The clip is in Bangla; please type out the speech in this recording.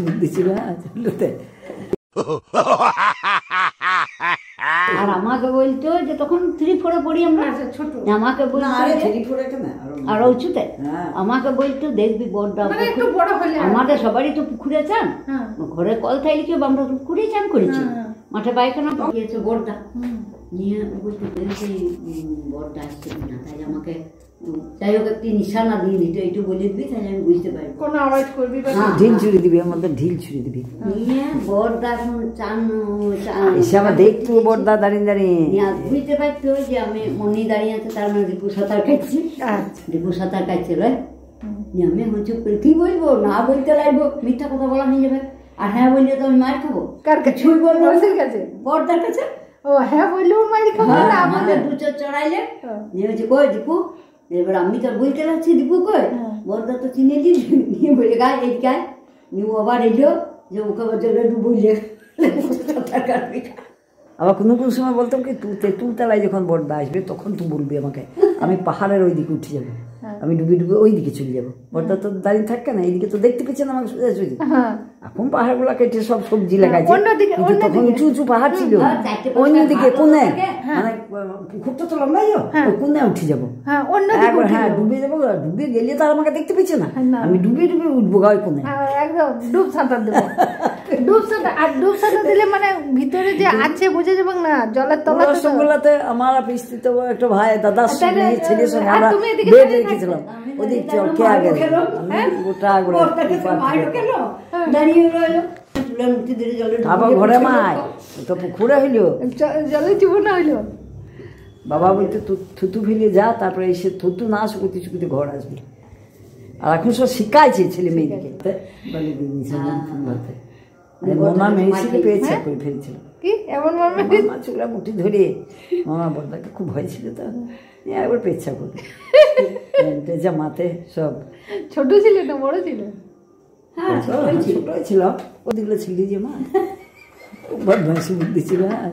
বুদ্ধি ছিল আর আমাকে বলতো যে তখন থ্রি ফোরে পড়ি আমরা। আচ্ছা, ছোট। আমাকে বলতো আরে উঁচুতে। হ্যাঁ। আমাকে বলতো দেখবি বড়টা মানে একটু পুকুর- বড় হলে আর- আমাদের সবারই তো পুকুরে চান। হ্যাঁ। ঘরে কল থাইলে কি আমরা তো পুকুরেই চান করেছি। হ্যাঁ। মাঠে পায়খানা বড়টা। নিয়ে বলতে পেরেছি বড়টা আসছে না তাই আমাকে যাই হোক একটি নিশানা দিয়ে দিত এইটু বলে দিবি তাহলে আমি বুঝতে পারব। কোনো অ্যাভয়েড করবি হ্যাঁ। ঢিল ছুড়ে দিবি আমাদের ঢিল ছুড়ে দিবি। নিয়ে বড়টা এখন চান চান এসে আবার দেখতো বড়দা দাঁড়িয়ে দাঁড়িয়ে। বুঝতে পারতো যে আমি মনি দাঁড়িয়ে আছে তার মানে দীপু সাঁতার কাটছি। আচ্ছা। দীপু সাঁতার কাটছিল নিয়ে আমি এখন চুপ করে কি বলব? না বলতে লাগবো মিথ্যা কথা বলা হয়ে যাবে। আর হ্যাঁ বললে তো আমি মার খাব। কার কাছে? ছুঁই বলব। কাছে। বড়দার কাছে? ও হ্যাঁ বললেও মারি খাব হ্যাঁ, না আমাদের আমাদের দু চোর চড়াইলে হ্যাঁ। নিয়ে বলছে কই দীপু এবার আমি তো বলতে লাগছি দীপু কই হ্যাঁ। বড়দা তো চিনে দিল নিয়ে বলে গায়ে এদিকে আয়। নিয়ে ও আবার এলো যে ওকে জলে ডুবুইলে সাঁতার কাটবি আবার কোনো কোনো সময় বলতাম কি তুই তেঁতুল তলায় যখন বড়দা আসবে তখন তুই বলবি আমাকে। আমি পাহাড়ের ওই দিকে উঠে যাব। আমি ডুবে ডুবে ওই দিকে চলে যাব। বড়দা তো দাঁড়িয়ে থাকে না এইদিকে তো দেখতে পেয়েছেন আমাকে সোজা সোজা হ্যাঁ। এখন পাহাড়গুলো কেটে সব সবজি লাগাইছে। কিন্তু তখন উঁচু উঁচু পাহাড় ছিল। হ্যাঁ, অন্যদিকে কোনে মানে পুকুরটা তো লম্বাই হ্যাঁ। কোনে উঠে যাব। হ্যাঁ একবার হ্যাঁ ডুবে যাব ডুবে গেলে তো আর আমাকে দেখতে পেয়েছে না। আমি ডুবে ডুবে উঠবো গা ওই কোনে একদম ডুব সাঁতার দেবো। ডুব সাঁতার আর ডুব সাঁতার দিলে মানে ভিতরে যে আছে বুঝে যাবেন না জলের তলাতে রসগোল্লাতে আমার পিস্তিত একটা ভাই দাদার সঙ্গে তাহলে, সঙ্গে আমরা বেড রেখেছিলাম ওদিক চল কে আগে? মারও খেলো, আমি গোটা করে বড়দাকে তো মারও খেলো দাঁড়িয়ে রইল। তুলে মুঠি ধরে জলে ডুবিয়ে আবার ঘরে মায় তো পুকুরে হইল। জলে চুবো না হইল। বাবা বলতে তু- থুতু ফেলে যা তারপরে এসে থুতু না শুকুতে শুকুতে ঘর আসবি। আর এখন সব শিখাইছে ছেলে মেয়েদেরকে। ভাতে মামা মেয়েছিল পেয়েছে করে ফেলছিল কি? এমন মর্মে মামা চুলা মুঠি ধরে মামা খুব ভয় ছিল তো। একবার পেচ্ছা সব। ছোট ছিল না বড় ছিল? হ্যাঁ ছিল। ওদিকগুলো ছিলি। যে মা। বদমাইশি বুদ্ধি ছিল হ্যাঁ